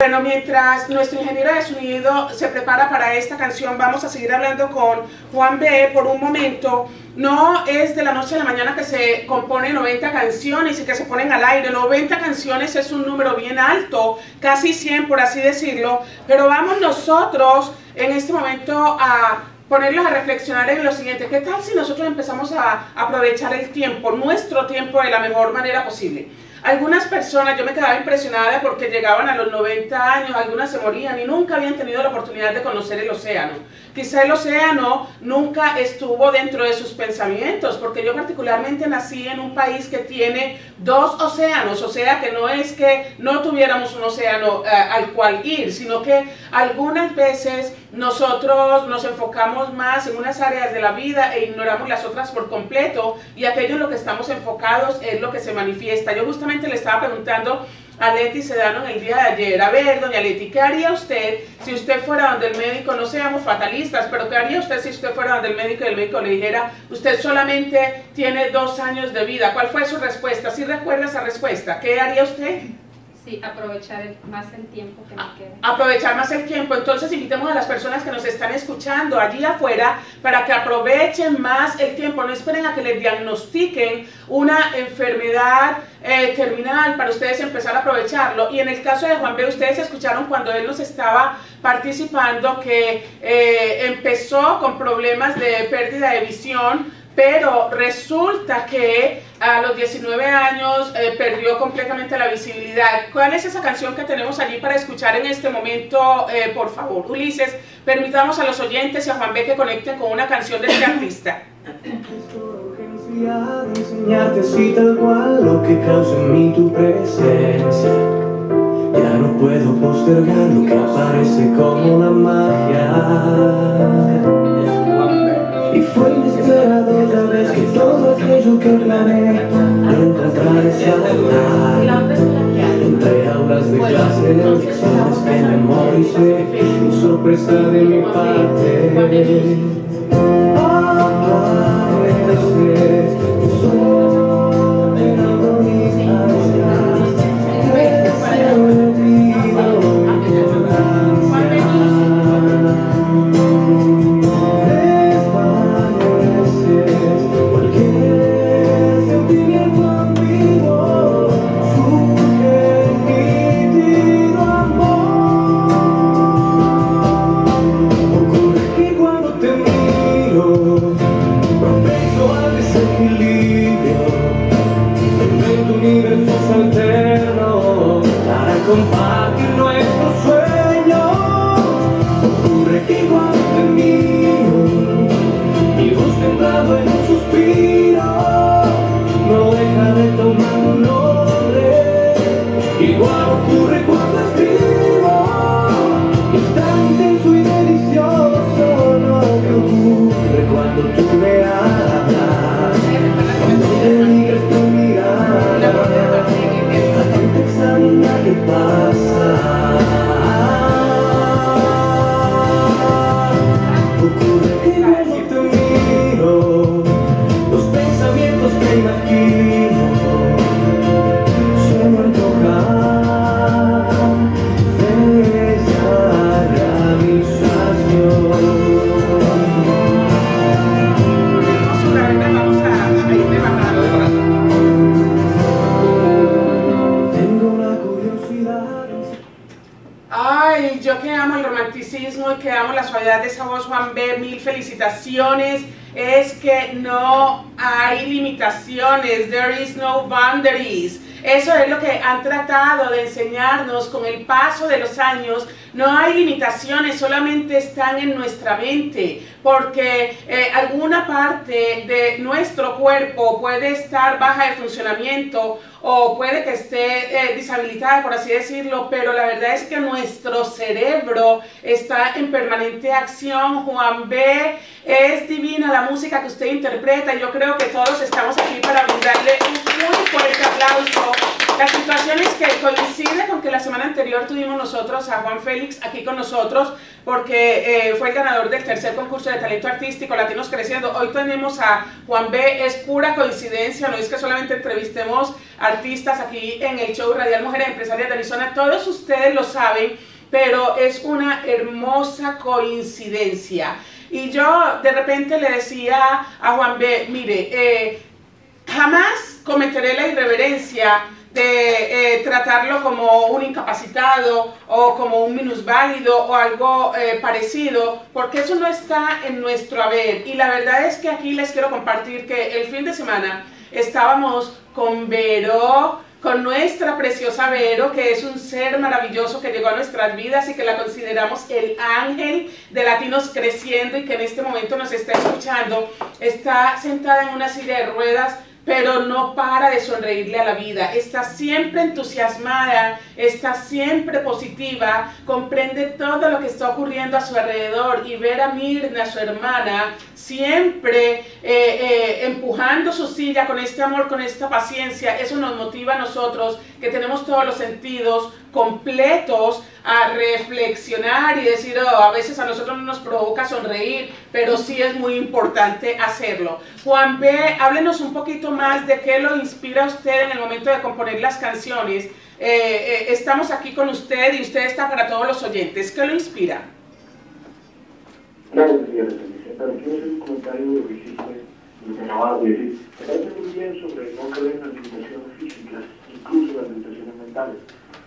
Bueno, mientras nuestro ingeniero de sonido se prepara para esta canción, vamos a seguir hablando con Juan B. por un momento. No es de la noche a la mañana que se componen 90 canciones y que se ponen al aire. 90 canciones es un número bien alto, casi 100 por así decirlo. Pero vamos nosotros en este momento a ponerlos a reflexionar en lo siguiente. ¿Qué tal si nosotros empezamos a aprovechar el tiempo, nuestro tiempo, de la mejor manera posible? Algunas personas, yo me quedaba impresionada porque llegaban a los 90 años, algunas se morían y nunca habían tenido la oportunidad de conocer el océano. Quizá el océano nunca estuvo dentro de sus pensamientos, porque yo particularmente nací en un país que tiene dos océanos, o sea que no es que no tuviéramos un océano eh, al cual ir, sino que algunas veces nosotros nos enfocamos más en unas áreas de la vida e ignoramos las otras por completo y aquello en lo que estamos enfocados es lo que se manifiesta. Yo justamente le estaba preguntando a Leti Sedano en el día de ayer. A ver, doña Leti, ¿qué haría usted si usted fuera donde el médico, no seamos fatalistas, pero qué haría usted si usted fuera donde el médico y el médico le dijera, usted solamente tiene dos años de vida? ¿Cuál fue su respuesta? ¿Sí recuerda esa respuesta? ¿Qué haría usted? Sí, aprovechar más el tiempo que me queda. Aprovechar más el tiempo. Entonces invitemos a las personas que nos están escuchando allí afuera para que aprovechen más el tiempo. No esperen a que les diagnostiquen una enfermedad eh, terminal para ustedes empezar a aprovecharlo. Y en el caso de Juan B, ustedes escucharon cuando él nos estaba participando que eh, empezó con problemas de pérdida de visión pero resulta que a los 19 años eh, perdió completamente la visibilidad. ¿Cuál es esa canción que tenemos allí para escuchar en este momento, eh, por favor? Ulises, permitamos a los oyentes y a Juan B que conecten con una canción de este artista. fue vez que todo aquello que planeé encontrar ese lugar Entre aulas de clase, lecciones que memoricé Y sorpresa de mi parte convertido ante mí Mi en un suspiro No deja de tomar un nombre. Igual ocurre cuando escribo Tan intenso y delicioso No que ocurre cuando tú me hablas. Gente que es que no hay limitaciones, there is no boundaries. Eso es lo que han tratado de enseñarnos con el paso de los años. No hay limitaciones, solamente están en nuestra mente, porque eh, alguna parte de nuestro cuerpo puede estar baja de funcionamiento o puede que esté eh, por así decirlo, pero la verdad es que nuestro cerebro está en permanente acción. Juan B. es divina la música que usted interpreta. Yo creo que todos estamos aquí para brindarle un muy fuerte aplauso La situación es que coincide con que la semana anterior tuvimos nosotros a Juan Félix aquí con nosotros porque eh, fue el ganador del tercer concurso de talento artístico Latinos Creciendo. Hoy tenemos a Juan B. Es pura coincidencia, no es que solamente entrevistemos artistas aquí en el show Radial Mujeres Empresarias de Arizona. Todos ustedes lo saben, pero es una hermosa coincidencia. Y yo de repente le decía a Juan B., mire, eh, jamás cometeré la irreverencia de eh, tratarlo como un incapacitado o como un minusválido o algo eh, parecido, porque eso no está en nuestro haber. Y la verdad es que aquí les quiero compartir que el fin de semana estábamos con Vero, con nuestra preciosa Vero, que es un ser maravilloso que llegó a nuestras vidas y que la consideramos el ángel de Latinos Creciendo y que en este momento nos está escuchando. Está sentada en una silla de ruedas pero no para de sonreírle a la vida, está siempre entusiasmada, está siempre positiva, comprende todo lo que está ocurriendo a su alrededor y ver a Mirna, su hermana, siempre eh, eh, empujando su silla con este amor, con esta paciencia, eso nos motiva a nosotros que tenemos todos los sentidos completos a reflexionar y decir, oh, a veces a nosotros no nos provoca sonreír, pero sí es muy importante hacerlo. Juan B., háblenos un poquito más de qué lo inspira a usted en el momento de componer las canciones. Eh, eh, estamos aquí con usted y usted está para todos los oyentes. ¿Qué lo inspira? Claro, un comentario sobre incluso las limitaciones mentales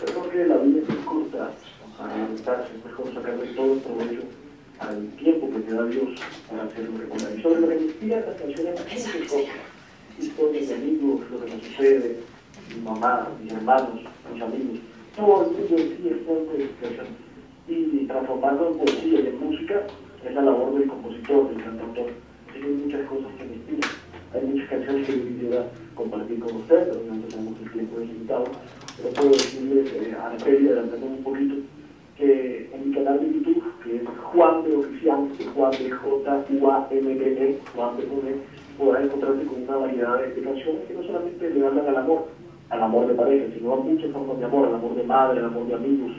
creo que la vida es muy corta para lamentarse, es mejor sacarle todo el provecho al tiempo que te da Dios para hacerlo recordar. Y sobre lo que me inspira las canciones, muchas cosas, historias de amigos, lo que nos sucede, mi mamá, mis hermanos, mis amigos, todo el mundo en sí es fuente de expresión. Y transformarlo en poesía y en música es la labor del compositor, del cantautor. Así que hay muchas cosas que me inspiran. Hay muchas canciones que yo quisiera compartir con ustedes, pero no tenemos el tiempo limitado pero puedo decirles eh, a adelantando un poquito, que en mi canal de YouTube, que es Juan de Oficial, Juan de J-U-A-M-D-E, Juan de Pune, podrás encontrarte con una variedad de, canciones que no solamente le hablan al amor, al amor de pareja, sino a muchas formas de amor, al amor de madre, al amor de amigos,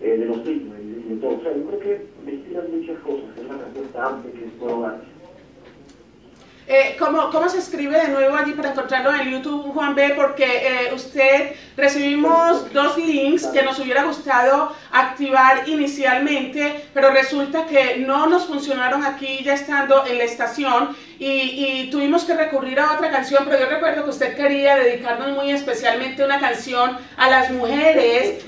eh, de los niños y de, todo. O sea, yo creo que me inspiran muchas cosas, es la respuesta amplia que puedo dar. Eh, ¿cómo, ¿cómo, se escribe de nuevo allí para encontrarlo en YouTube, Juan B? Porque eh, usted recibimos dos links que nos hubiera gustado activar inicialmente, pero resulta que no nos funcionaron aquí ya estando en la estación y, tuvimos que recurrir a otra canción, pero yo recuerdo que usted quería dedicarnos muy especialmente una canción a las mujeres.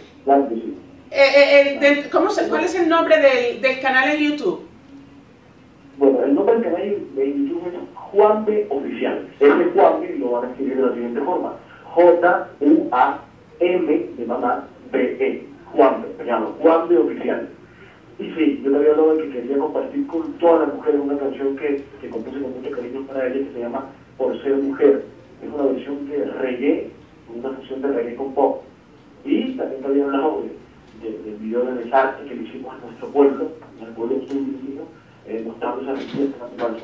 Eh, ¿cómo se, ¿Cuál es el nombre del, del canal en YouTube? Bueno, el nombre del canal de YouTube es Juan B Oficial. Ese Juan B lo van a escribir de la siguiente forma. J-U-A-M de mamá B-E. Juan B, Juan B Oficial. Y sí, yo le había hablado de que quería compartir con todas las mujeres una canción que, que compuse con mucho cariño para ella que se llama Por Ser Mujer. Es una versión que reggae, una versión de reggae con pop. Y también te había hablado de, del video de desastre que le hicimos a nuestro pueblo, al pueblo suyo, eh, mostrando esa riqueza natural.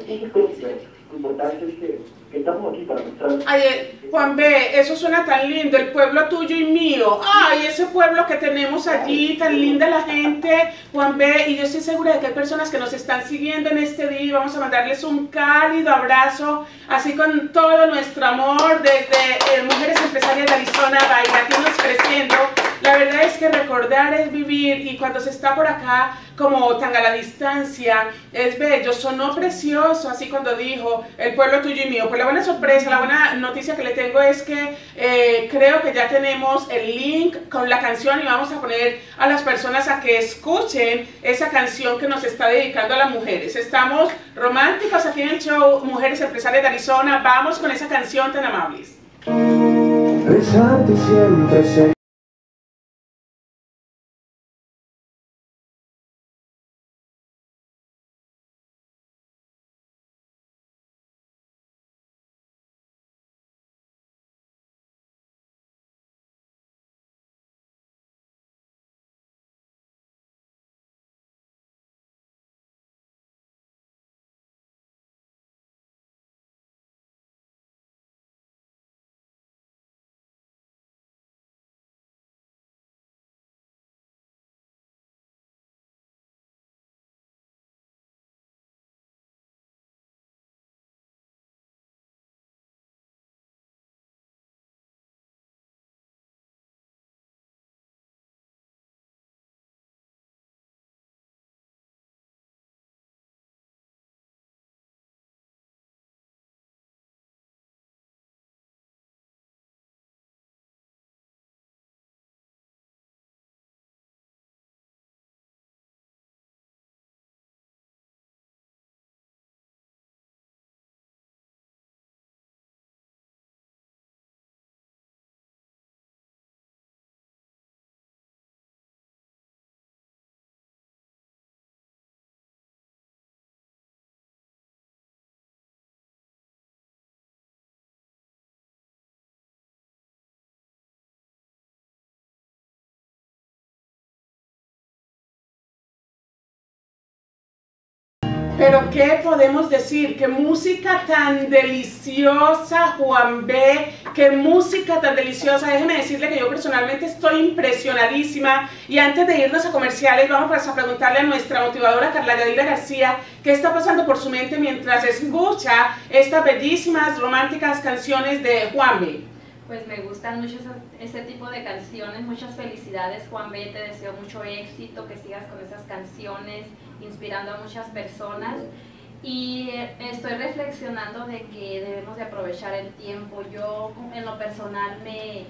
Lo importante es que, que, estamos aquí para mostrar. Ay, eh, Juan B, eso suena tan lindo, el pueblo tuyo y mío. Ay, ese pueblo que tenemos allí, tan linda la gente, Juan B. Y yo estoy segura de que hay personas que nos están siguiendo en este día vamos a mandarles un cálido abrazo, así con todo nuestro amor desde eh, Mujeres Empresarias de Arizona, Bailatinos Creciendo. La verdad es que recordar es vivir y cuando se está por acá como tan a la distancia es bello, sonó precioso así cuando dijo el pueblo tuyo y mío. Pues la buena sorpresa, la buena noticia que le tengo es que eh, creo que ya tenemos el link con la canción y vamos a poner a las personas a que escuchen esa canción que nos está dedicando a las mujeres. Estamos románticos aquí en el show Mujeres Empresarias de Arizona. Vamos con esa canción tan amables. Pero ¿qué podemos decir? Qué música tan deliciosa, Juan B. Qué música tan deliciosa. Déjeme decirle que yo personalmente estoy impresionadísima. Y antes de irnos a comerciales, vamos a preguntarle a nuestra motivadora Carla Yadira García qué está pasando por su mente mientras escucha estas bellísimas, románticas canciones de Juan B. Pues me gustan mucho ese tipo de canciones. Muchas felicidades, Juan B. Te deseo mucho éxito, que sigas con esas canciones inspirando a muchas personas. Y estoy reflexionando de que debemos de aprovechar el tiempo. Yo en lo personal me,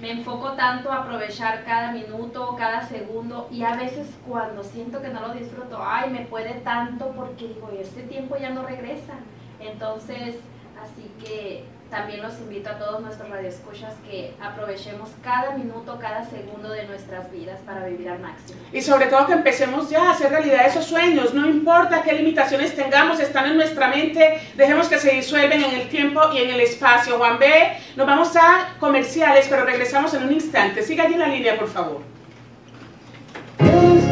me enfoco tanto a aprovechar cada minuto, cada segundo y a veces cuando siento que no lo disfruto, ay, me puede tanto porque digo, este tiempo ya no regresa. Entonces, así que también los invito a todos nuestros radioescuchas que aprovechemos cada minuto, cada segundo de nuestras vidas para vivir al máximo. Y sobre todo que empecemos ya a hacer realidad esos sueños, no importa qué limitaciones tengamos, están en nuestra mente, dejemos que se disuelven en el tiempo y en el espacio. Juan B, nos vamos a comerciales, pero regresamos en un instante. Siga allí en la línea, por favor. Es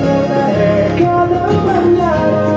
cada mañana.